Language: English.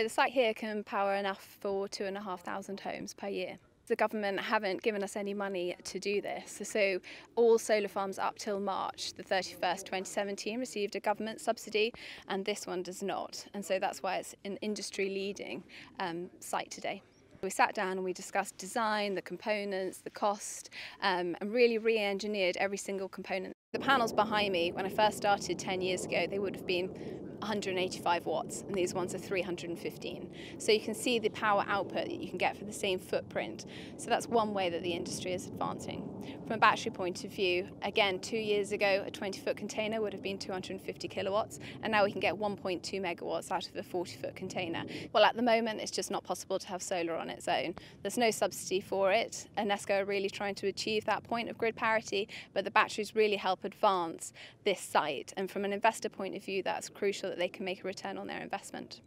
So the site here can power enough for two and a half thousand homes per year. The government haven't given us any money to do this. So all solar farms up till March the 31st, 2017 received a government subsidy and this one does not. And so that's why it's an industry leading um, site today. We sat down and we discussed design, the components, the cost, um, and really re-engineered every single component. The panels behind me, when I first started 10 years ago, they would have been 185 watts and these ones are 315. So you can see the power output that you can get for the same footprint. So that's one way that the industry is advancing. From a battery point of view, again, two years ago, a 20 foot container would have been 250 kilowatts and now we can get 1.2 megawatts out of a 40 foot container. Well, at the moment, it's just not possible to have solar on its own. There's no subsidy for it. Anesco are really trying to achieve that point of grid parity, but the batteries really help advance this site. And from an investor point of view, that's crucial that they can make a return on their investment.